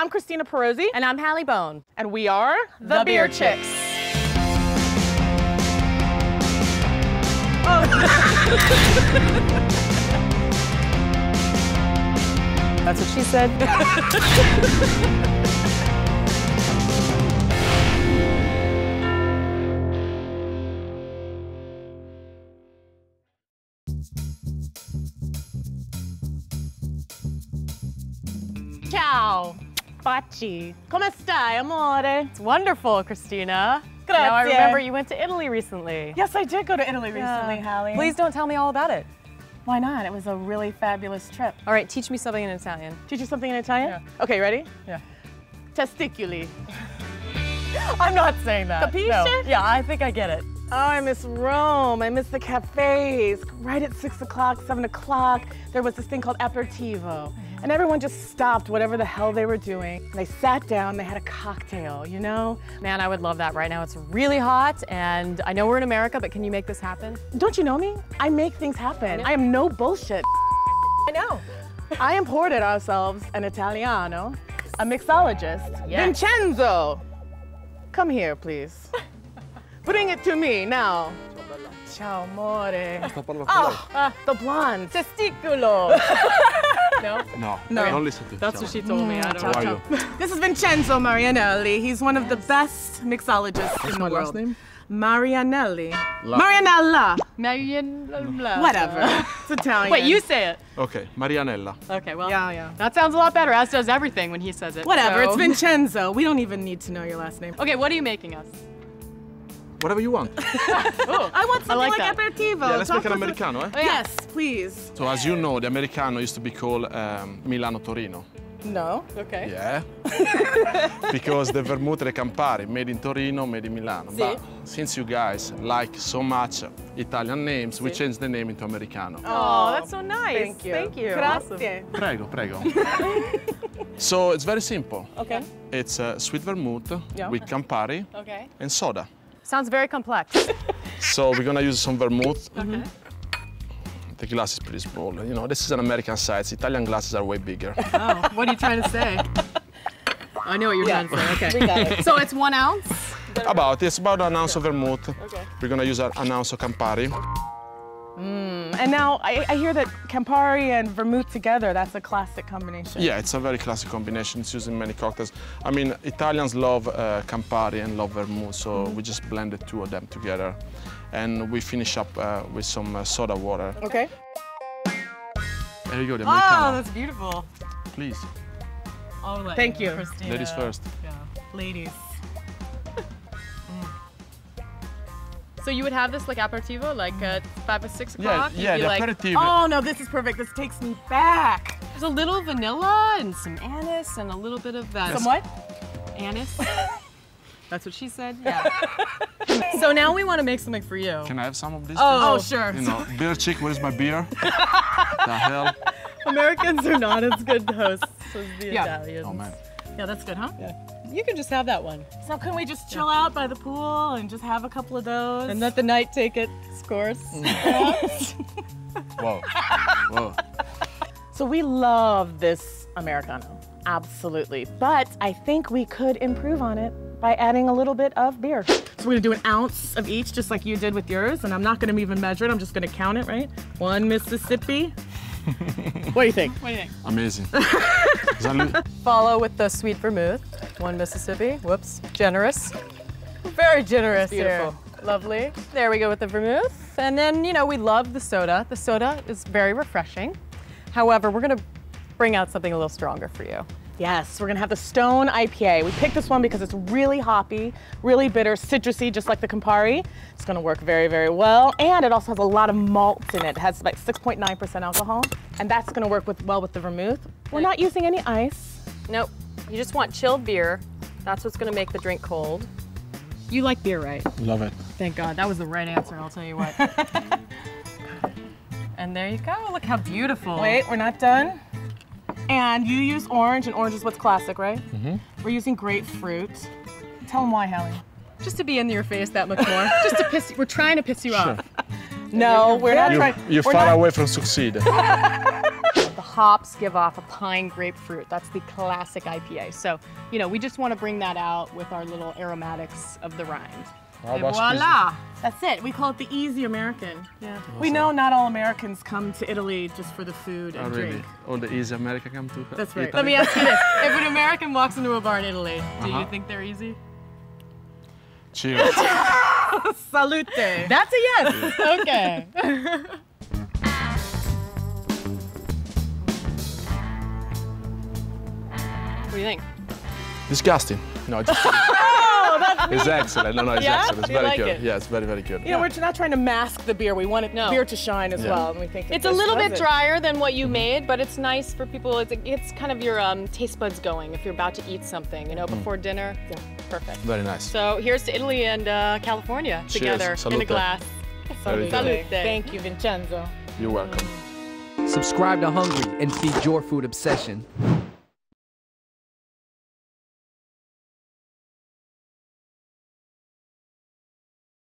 I'm Christina Perozzi, And I'm Hallie Beaune. and we are the, The Beer Beer Chicks. Oh. That's what she said. Ciao, Come stai, amore? It's wonderful, Christina. Now I remember you went to Italy recently. Yes, I did go to Italy recently, Yeah. Hallie. Please don't tell me all about it. Why not? It was a really fabulous trip. All right, teach me something in Italian. Teach you something in Italian? Yeah. Okay, ready? Yeah. Testiculi. I'm not saying that. Capisce? No. Yeah, I think I get it. Oh, I miss Rome. I miss the cafes. Right at six o'clock, seven o'clock, there was this thing called aperitivo. Mm-hmm. And everyone just stopped whatever the hell they were doing. They sat down, they had a cocktail, you know? Man, I would love that right now. It's really hot, and I know we're in America, but can you make this happen? Don't you know me? I make things happen. I am no bullshit. I know. I imported ourselves an Italiano, a mixologist, Yes. Vincenzo. Come here, please. Bring it to me now. Ciao, amore. Oh, uh, the blonde. Testiculo. no? No, No. don't listen to That's what she told me. I don't know. This is Vincenzo Marianelli. He's one of the best mixologists in the my world. last name? Marianelli. La- Marianella. Marianella. Whatever. it's Italian. Wait, you say it. Okay, Marianella. Okay, well, Yeah, yeah. that sounds a lot better, as does everything when he says it. Whatever. so- It's Vincenzo. We don't even need to know your last name. Okay, what are you making us? Whatever you want. Oh, I want something like like, aperitivo. Yeah, let's Talk make an Americano, eh? Yes, please. So as you know, the Americano used to be called um, Milano Torino. No. Okay. Yeah. because the vermouth e Campari made in Torino, made in Milano. But since you guys like so much Italian names, we changed the name into Americano. Oh, that's so nice. Thank you. Thank you. Grazie. Prego, prego. so it's very simple. Okay. It's uh, sweet vermouth Yeah. with Campari Okay. and soda. Sounds very complex. So we're gonna use some vermouth. Okay. Mm-hmm. The glass is pretty small. You know, this is an American size. Italian glasses are way bigger. Oh, what are you trying to say? I know what you're Yeah. trying to say. Okay. We got it. So it's one ounce. about, it's about an ounce of vermouth. Okay. We're gonna use a- an ounce of Campari. Mm. And now I, I hear that Campari and vermouth together, that's a classic combination. Yeah, it's a very classic combination. It's used in many cocktails. I mean, Italians love uh, Campari and love vermouth, so we just blend the two of them together. And we finish up uh, with some uh, soda water. Okay. There you go, the Oh, Americano. that's beautiful. Please, Oh, like Thank you. Christina. ladies first. Yeah. Ladies. So you would have this like aperitivo, like at five or six o'clock? You'd yeah, be like, aperitif. Oh no, this is perfect. This takes me back. There's a little vanilla and some anise and a little bit of that. Some what? Anise. That's what she said. Yeah. so now we want to make something for you. Can I have some of this? Oh, Oh, sure. You know, beer chick, where's my beer? the hell? Americans are not as good hosts as the Yeah. Italians. Oh man. Yeah, that's good, huh? Yeah. You can just have that one So can we just chill out by the pool and just have a couple of those? and let the night take its course. Mm. Whoa. Whoa. so we love this Americano. Absolutely. But I think we could improve on it by adding a little bit of beer. So we're gonna do an ounce of each, just like you did with yours, and I'm not gonna even measure it, I'm just gonna count it, right? One Mississippi. what do you think? What do you think? Amazing. Jean-Luc, Follow with the sweet vermouth. One Mississippi. Whoops. Generous. Very generous beautiful. here. Lovely. There we go with the vermouth. And then, you know, we love the soda. The soda is very refreshing. However, we're going to bring out something a little stronger for you. Yes, we're gonna have the Stone IPA. We picked this one because it's really hoppy, really bitter, citrusy, just like the Campari. It's gonna work very, very well. And it also has a lot of malt in it. It has like 6.9% alcohol. And that's gonna work with well with the vermouth. We're not using any ice. Nope. You just want chilled beer. That's what's going to make the drink cold. You like beer, right? love it. Thank God. That was the right answer, I'll tell you what. and there you go. Look how beautiful. Wait, we're not done. And you use orange, and orange is what's classic, right? Mm-hmm. We're using grapefruit. Tell them why, Hallie. Just to be in your face that much more. just to piss We're trying to piss you off. No, we're not You, trying. you're we're far not- away from succeed. The hops give off a pine grapefruit. That's the classic IPA. So, you know, we just want to bring that out with our little aromatics of the rind. How And about voila! That's it. We call it the easy American. Yeah. We know not all Americans come to Italy just for the food and Oh, really? drink. All the easy America come to That's right. Italy? Let me ask you this. If an American walks into a bar in Italy, do you Uh-huh. think they're easy? Cheers. Salute! That's a yes. okay. what do you think? Disgusting. No, just It's excellent. No, no, it's Yeah? excellent. It's You very like good. it? Yeah, it's very, very good. You know, we're not trying to mask the beer. We want it, No. beer to shine as Yeah. well. And we think It's a little bit it. drier than what you made, but it's nice for people. It's, it's kind of your um, taste buds going if you're about to eat something, you know, before dinner. Yeah, perfect. Very nice. So here's to Italy and uh, California Cheers. together in a glass. Very Salute. Thank you, Vincenzo. You're welcome. Subscribe to Hungry and feed your food obsession.